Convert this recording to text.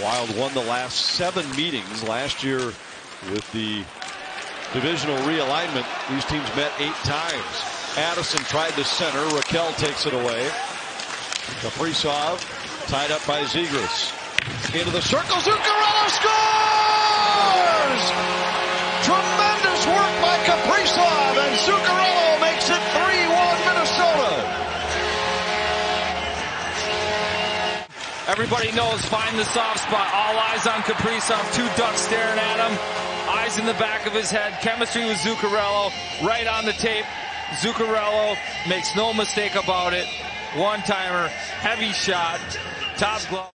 Wild won the last seven meetings last year with the divisional realignment. These teams met eight times. Addison tried to center. Rakell takes it away. Kaprizov tied up by Zegras. Into the circle. Zuccarello Everybody knows find the soft spot. All eyes on Kaprizov. Two ducks staring at him. Eyes in the back of his head. Chemistry with Zuccarello. Right on the tape. Zuccarello makes no mistake about it. One timer. Heavy shot. Top glove.